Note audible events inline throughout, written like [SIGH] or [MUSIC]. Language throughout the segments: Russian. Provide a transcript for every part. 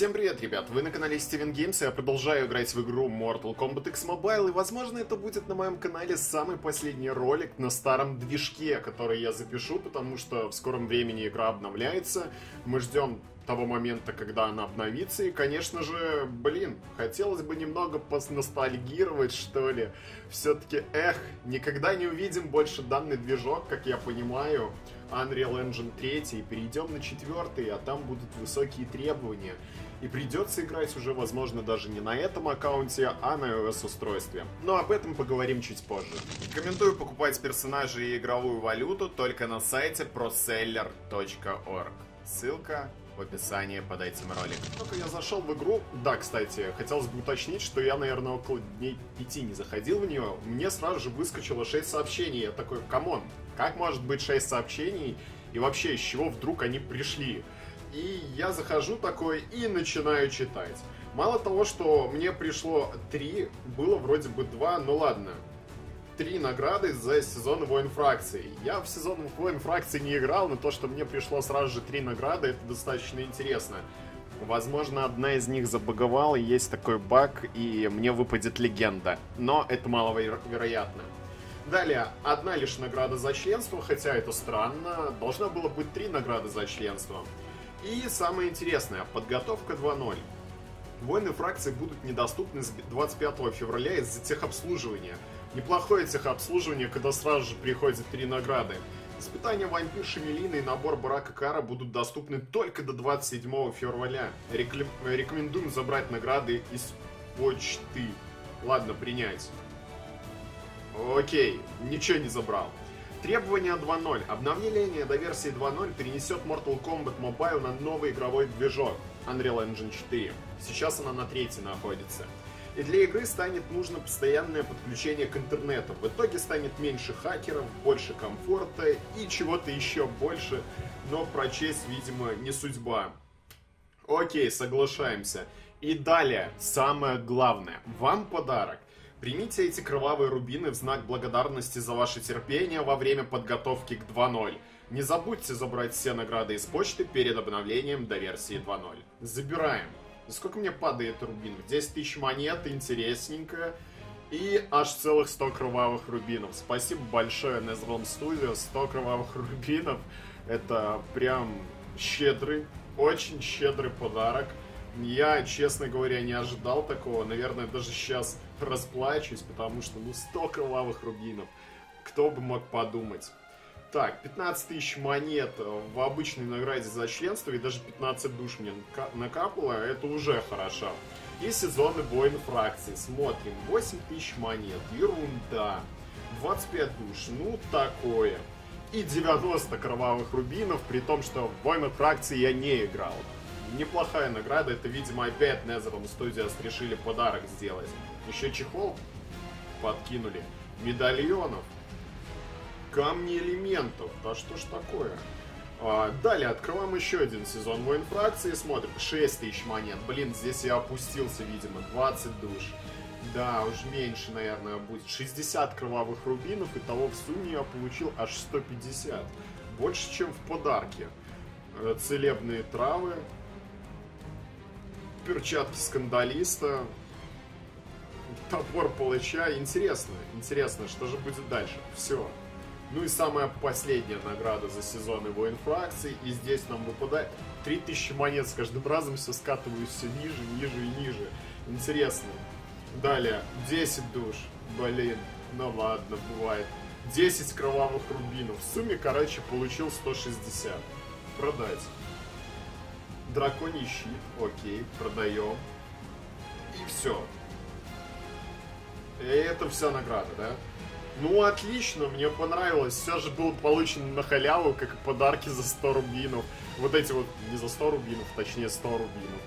Всем привет, ребят! Вы на канале Steven Games, и я продолжаю играть в игру Mortal Kombat X Mobile, и возможно это будет на моем канале самый последний ролик на старом движке, который я запишу, потому что в скором времени игра обновляется. Мы ждем того момента, когда она обновится, и, конечно же, блин, хотелось бы немного поностальгировать, что ли. Все-таки, эх, никогда не увидим больше данный движок, как я понимаю. Unreal Engine 3 и перейдем на 4, а там будут высокие требования. И придется играть уже, возможно, даже не на этом аккаунте, а на iOS-устройстве. Но об этом поговорим чуть позже. Рекомендую покупать персонажей и игровую валюту только на сайте proseller.org. Ссылка в описании под этим роликом. Только я зашел в игру, да, кстати, хотелось бы уточнить, что я, наверное, около дней пяти не заходил в нее, мне сразу же выскочило 6 сообщений, я такой, come on, как может быть 6 сообщений, и вообще, с чего вдруг они пришли? И я захожу такой и начинаю читать. Мало того, что мне пришло 3, было вроде бы 2, ну ладно, три награды за сезон Воин Фракции. Я в сезон Воин Фракции не играл, но то, что мне пришло сразу же три награды, это достаточно интересно. Возможно, одна из них забаговала, есть такой баг, и мне выпадет легенда. Но это маловероятно. Далее, одна лишь награда за членство, хотя это странно. Должно было быть три награды за членство. И самое интересное, подготовка 2.0. Войны фракции будут недоступны с 25 февраля из-за техобслуживания. Неплохое техобслуживание, когда сразу же приходят три награды. Испытания вампирши Мелины и набор Барака Кара будут доступны только до 27 февраля. Рекле... Рекомендуем забрать награды из почты. Ладно, принять. Окей, ничего не забрал. Требования 2.0. Обновление до версии 2.0 перенесет Mortal Kombat Mobile на новый игровой движок Unreal Engine 4. Сейчас она на третьей находится. И для игры станет нужно постоянное подключение к интернету. В итоге станет меньше хакеров, больше комфорта и чего-то еще больше, но прочесть, видимо, не судьба. Окей, соглашаемся. И далее, самое главное, вам подарок. Примите эти кровавые рубины в знак благодарности за ваше терпение во время подготовки к 2.0. Не забудьте забрать все награды из почты перед обновлением до версии 2.0. Забираем. Сколько мне падает рубинов? 10 тысяч монет, интересненько. И аж целых 100 кровавых рубинов. Спасибо большое Netherrealm Studio. 100 кровавых рубинов. Это прям щедрый, очень щедрый подарок. Я, честно говоря, не ожидал такого. Наверное, даже сейчас расплачусь, потому что, ну, 100 кровавых рубинов. Кто бы мог подумать. Так, 15 тысяч монет в обычной награде за членство, и даже 15 душ мне накапало, это уже хорошо. И сезоны воин фракции. Смотрим, 8 тысяч монет, ерунда. 25 душ, ну такое. И 90 кровавых рубинов, при том, что в воина фракции я не играл. Неплохая награда, это, видимо, опять Netherrealm Studios решили подарок сделать. Еще чехол подкинули. Медальонов Камни элементов. Да что ж такое? А, далее открываем еще один сезон воин фракции. Смотрим. 6 тысяч монет. Блин, здесь я опустился, видимо. 20 душ. Да, уж меньше, наверное, будет. 60 кровавых рубинов. и того в сумме я получил аж 150. Больше, чем в подарке. Э, целебные травы. Перчатки скандалиста. Топор палача. Интересно, интересно, что же будет дальше. Все. Ну и самая последняя награда за сезоны воин фракций. И здесь нам выпадает 3000 монет. С каждым разом все скатываюсь все ниже, ниже и ниже. Интересно. Далее, 10 душ. Блин, ну ладно, бывает. 10 кровавых рубинов. В сумме, короче, получил 160. Продать. Драконий щит. Окей, продаем. И все. И это вся награда, да? Ну, отлично, мне понравилось. Все же было получено на халяву, как подарки за 100 рубинов. Вот эти вот, не за 100 рубинов, точнее 100 рубинов.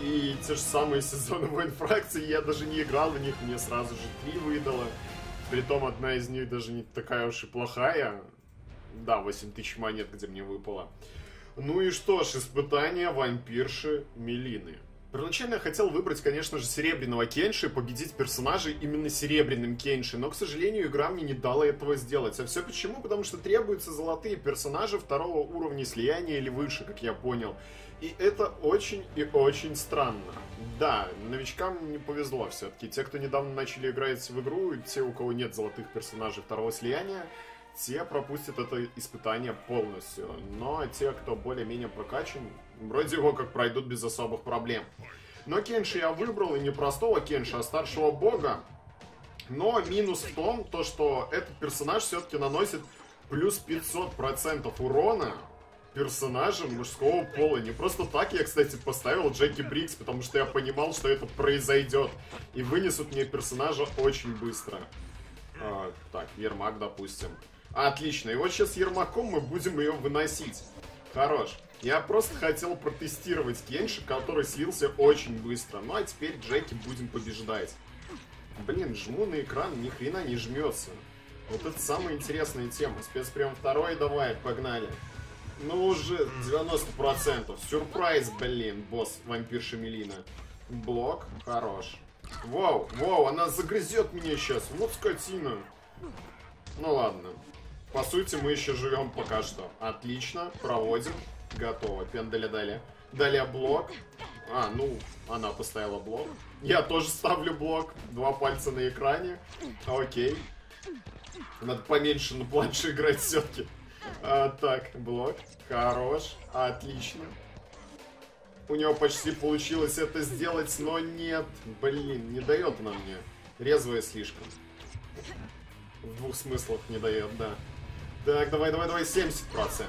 И те же самые [LAUGHS] сезоны воин фракции, я даже не играл в них, мне сразу же три выдало. Притом одна из них даже не такая уж и плохая. Да, 8 тысяч монет, где мне выпало. Ну и что ж, испытание вампирши Мелины. Первоначально я хотел выбрать, конечно же, серебряного Кенши и победить персонажей именно серебряным Кенши, но, к сожалению, игра мне не дала этого сделать. А все почему? Потому что требуются золотые персонажи второго уровня слияния или выше, как я понял. И это очень и очень странно. Да, новичкам не повезло все-таки. Те, кто недавно начали играть в игру, те, у кого нет золотых персонажей второго слияния, те пропустят это испытание полностью. Но те, кто более-менее прокачан, вроде его как пройдут без особых проблем. Но Кенши я выбрал, и не простого Кенши, а старшего бога. Но минус в том, то, что этот персонаж все-таки наносит плюс 500% урона персонажем мужского пола. Не просто так я, кстати, поставил Джеки Брикс, потому что я понимал, что это произойдет. И вынесут мне персонажа очень быстро. А, так, Ермак, допустим. Отлично, и вот сейчас Ермаком мы будем ее выносить. Хорош. Я просто хотел протестировать Кенши, который слился очень быстро. Ну а теперь Джеки будем побеждать. Блин, жму на экран, ни хрена не жмется. Вот это самая интересная тема. Спецприем второй, давай, погнали. Ну, уже 90%. Сюрприз, блин, босс вампирша Мелина. Блок, хорош. Вау, вау, она загрызет меня сейчас. Вот скотина. Ну ладно. По сути, мы еще живем пока что. Отлично, проводим. Готово. Пендаля дали. Далее блок. А, ну, она поставила блок. Я тоже ставлю блок. Два пальца на экране. Окей. Надо поменьше на планше играть все-таки. А, так, блок. Хорош. Отлично. У него почти получилось это сделать, но нет. Блин, не дает она мне. Резвая слишком. В двух смыслах не дает, да. Так, давай, давай, давай, 70%.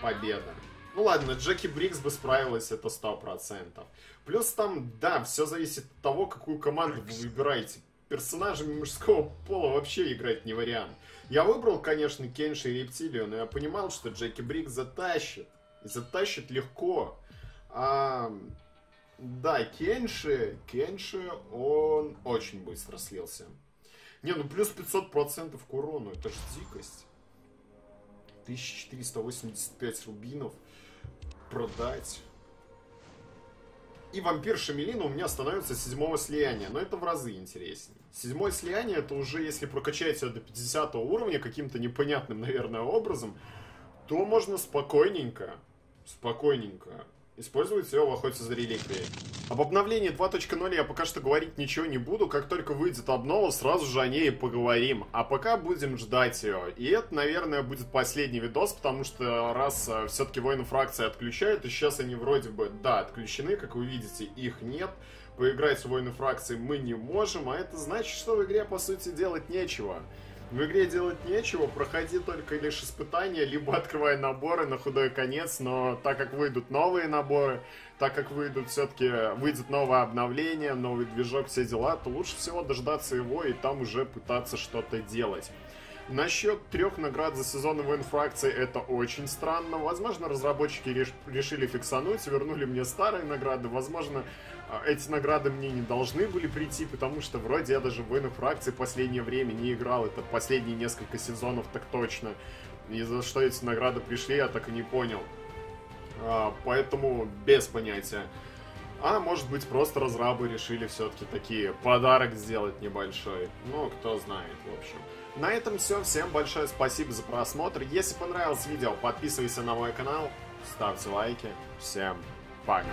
Победа. Ну ладно, Джеки Брикс бы справилась, это 100%. Плюс там, да, все зависит от того, какую команду вы выбираете. Персонажами мужского пола вообще играть не вариант. Я выбрал, конечно, Кенши и Рептилию, но я понимал, что Джеки Брик затащит. И затащит легко. А, да, Кенши, Кенши, он очень быстро слился. Не, ну плюс 500% к урону, это ж дикость. 1485 рубинов продать. И вампир Шамелина у меня становится седьмого слияния, но это в разы интереснее. Седьмое слияние это уже если прокачать до 50 уровня каким-то непонятным, наверное, образом, то можно спокойненько, спокойненько использовать ее в охоте за реликвией. Об обновлении 2.0 я пока что говорить ничего не буду. Как только выйдет обнова, сразу же о ней поговорим. А пока будем ждать ее. И это, наверное, будет последний видос, потому что раз э, все-таки воины фракции отключают, и сейчас они вроде бы, да, отключены, как вы видите, их нет. Поиграть в воины фракции мы не можем, а это значит, что в игре, по сути, делать нечего. В игре делать нечего, проходи только лишь испытания, либо открывай наборы на худой конец, но так как выйдут новые наборы, так как выйдут все-таки, выйдет новое обновление, новый движок, все дела, то лучше всего дождаться его и там уже пытаться что-то делать. Насчет трех наград за сезон в фракции это очень странно. Возможно, разработчики реш решили фиксануть, вернули мне старые награды. Возможно, а, эти награды мне не должны были прийти, потому что вроде я даже в воинах фракции последнее время не играл. Это последние несколько сезонов так точно. И за что эти награды пришли, я так и не понял. А, поэтому без понятия. А может быть просто разрабы решили все-таки такие подарок сделать небольшой. Ну, кто знает, в общем. На этом все. Всем большое спасибо за просмотр. Если понравилось видео, подписывайся на мой канал, ставьте лайки. Всем пока.